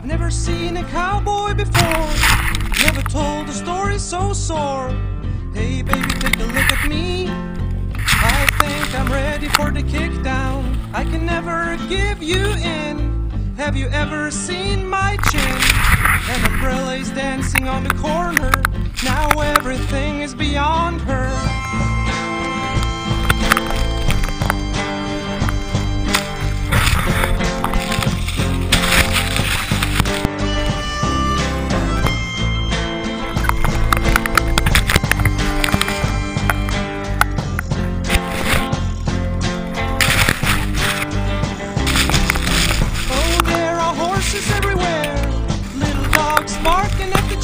I've never seen a cowboy before. Never told a story so sore. Hey, baby, take a look at me. I think I'm ready for the kickdown. I can never give you in. Have you ever seen my chin? An umbrella is dancing on the corner. Now everything is beyond her.